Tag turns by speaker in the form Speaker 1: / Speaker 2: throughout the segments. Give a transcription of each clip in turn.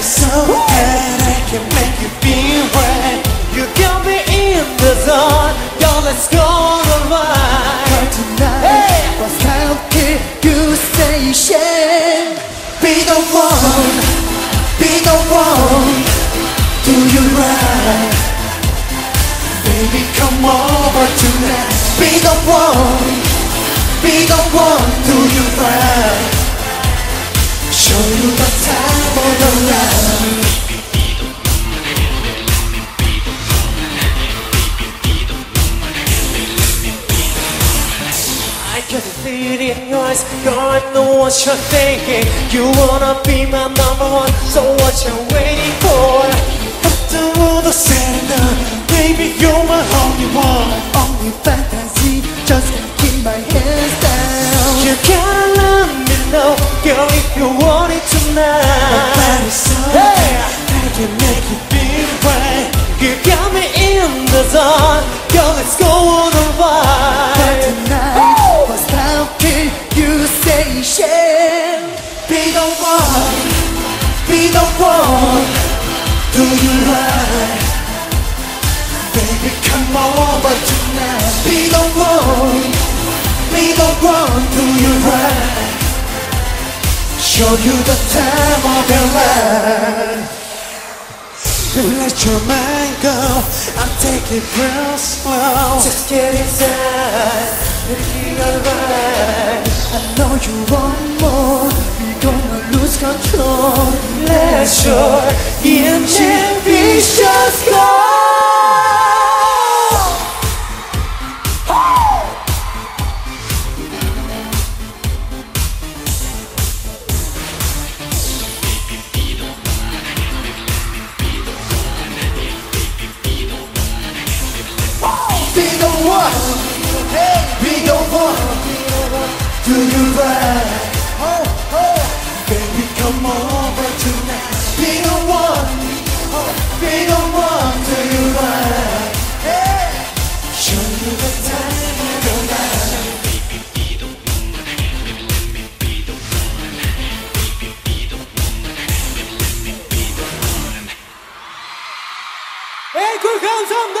Speaker 1: So
Speaker 2: And I can make you feel right. You got me in the zone, yo, let's go on ride.
Speaker 1: But tonight
Speaker 2: Hey!
Speaker 1: was how can you say shame Be the one, be the one. Do you right? Baby come over tonight. Be the one, be the one. Do you right? Show you the
Speaker 2: I can see it in your eyes, girl, I know what you're thinking. You wanna be my number one, so what you waiting for? After all the said and done, baby, you're my only one.
Speaker 1: Only fantasy be the one Do you right. Baby come over tonight Be the one, be the one Do you right. Show you the time of your life.
Speaker 2: Let your mind go, take it real slow. Just get inside, looking alright.
Speaker 1: I know you want more. We're gonna lose control
Speaker 2: Let your inhibitions go.
Speaker 1: Be the one, be the one. Do you right? Oh, oh, baby, come tonight. Be the one, be the one do you want? Hey, show you the time you
Speaker 2: don't got. Baby, be the one. Baby, let me be the one. Baby, be the one. Baby, let me be the one. Hey, 그 감사합니다.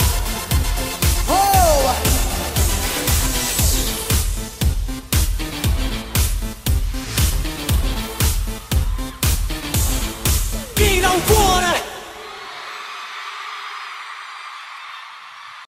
Speaker 2: chi non vuole